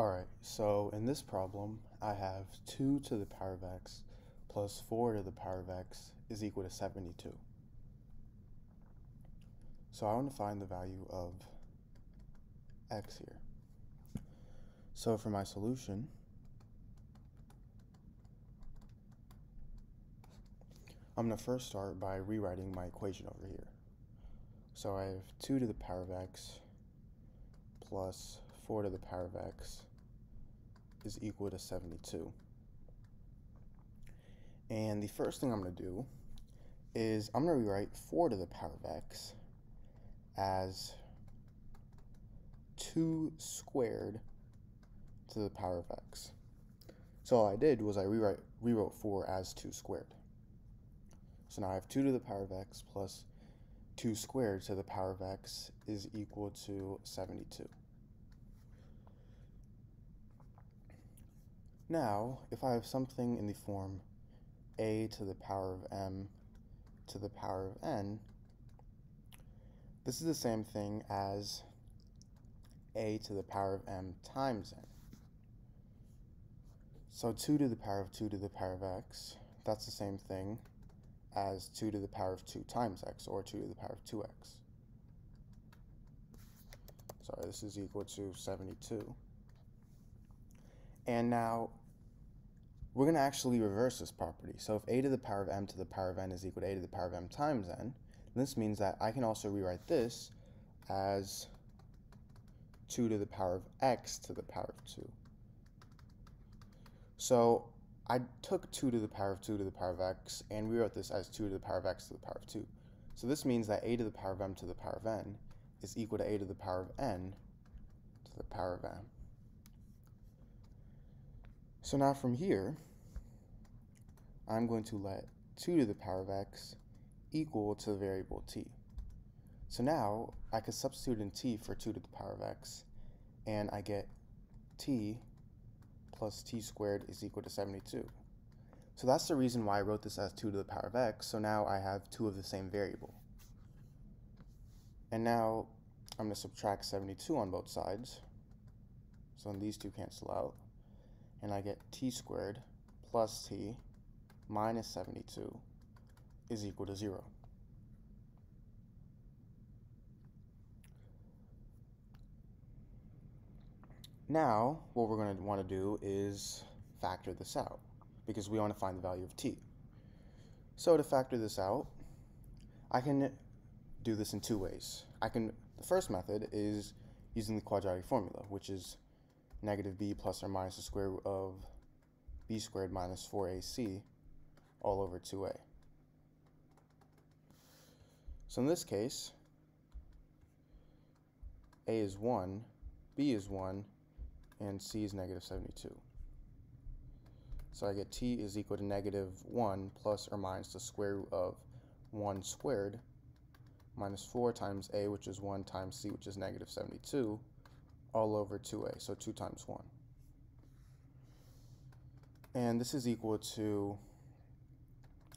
Alright, so in this problem, I have 2 to the power of x plus 4 to the power of x is equal to 72. So I want to find the value of x here. So for my solution, I'm going to first start by rewriting my equation over here. So I have 2 to the power of x plus 4 to the power of x is equal to 72. And the first thing I'm going to do is I'm going to rewrite 4 to the power of x as 2 squared to the power of x. So all I did was I rewrite, rewrote 4 as 2 squared. So now I have 2 to the power of x plus 2 squared to the power of x is equal to 72. Now, if I have something in the form a to the power of m to the power of n, this is the same thing as a to the power of m times n. So 2 to the power of 2 to the power of x, that's the same thing as 2 to the power of 2 times x, or 2 to the power of 2x. Sorry, this is equal to 72. And now we're going to actually reverse this property. So if a to the power of m to the power of n is equal to a to the power of m times n, this means that I can also rewrite this as 2 to the power of x to the power of 2. So I took 2 to the power of 2 to the power of x and rewrote this as 2 to the power of x to the power of 2. So this means that a to the power of m to the power of n is equal to a to the power of n to the power of m. So now from here, I'm going to let 2 to the power of x equal to the variable t. So now I could substitute in t for 2 to the power of x, and I get t plus t squared is equal to 72. So that's the reason why I wrote this as 2 to the power of x, so now I have two of the same variable. And now I'm going to subtract 72 on both sides, so these two cancel out and I get t squared plus t minus 72 is equal to 0. Now, what we're going to want to do is factor this out because we want to find the value of t. So to factor this out, I can do this in two ways. I can the first method is using the quadratic formula, which is negative b plus or minus the square root of b squared minus 4ac all over 2a. So in this case, a is 1, b is 1, and c is negative 72. So I get t is equal to negative 1 plus or minus the square root of 1 squared minus 4 times a, which is 1, times c, which is negative 72, all over 2a, so 2 times 1. And this is equal to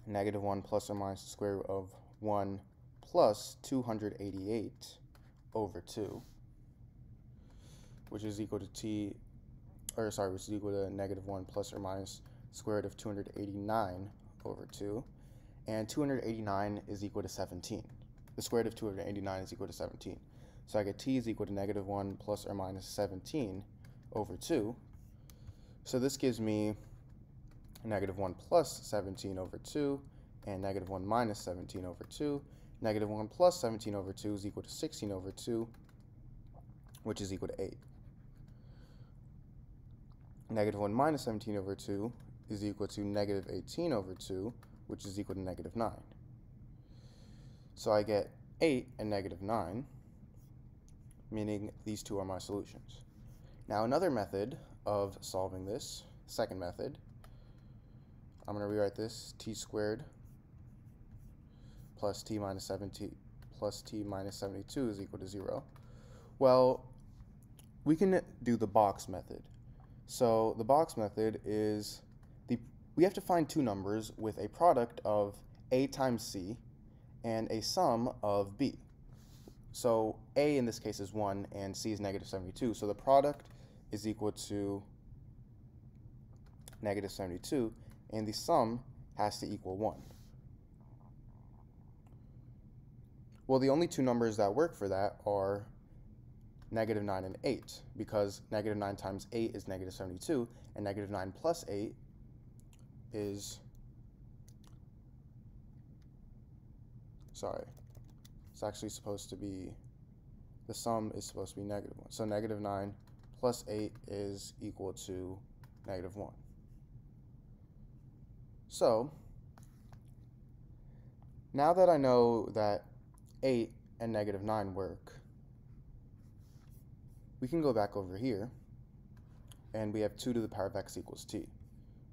negative 1 plus or minus the square root of 1 plus 288 over 2, which is equal to t, or sorry, which is equal to negative 1 plus or minus square root of 289 over 2. And 289 is equal to 17. The square root of 289 is equal to 17. So I get t is equal to negative 1 plus or minus 17 over 2. So this gives me negative 1 plus 17 over 2 and negative 1 minus 17 over 2. Negative 1 plus 17 over 2 is equal to 16 over 2, which is equal to 8. Negative 1 minus 17 over 2 is equal to negative 18 over 2, which is equal to negative 9. So I get 8 and negative 9 meaning these two are my solutions. Now another method of solving this, second method, I'm going to rewrite this t squared plus t minus 70 plus t minus 72 is equal to 0. Well, we can do the box method. So the box method is the we have to find two numbers with a product of a times c and a sum of b. So A in this case is 1 and C is negative 72. So the product is equal to negative 72, and the sum has to equal 1. Well, the only two numbers that work for that are negative 9 and 8, because negative 9 times 8 is negative 72, and negative 9 plus 8 is, sorry, it's actually supposed to be, the sum is supposed to be negative 1. So negative 9 plus 8 is equal to negative 1. So, now that I know that 8 and negative 9 work, we can go back over here, and we have 2 to the power of x equals t.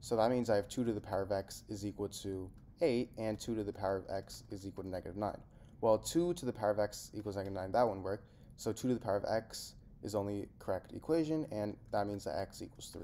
So that means I have 2 to the power of x is equal to 8, and 2 to the power of x is equal to negative 9. Well, 2 to the power of x equals negative 9, that wouldn't work. So 2 to the power of x is only correct equation, and that means that x equals 3.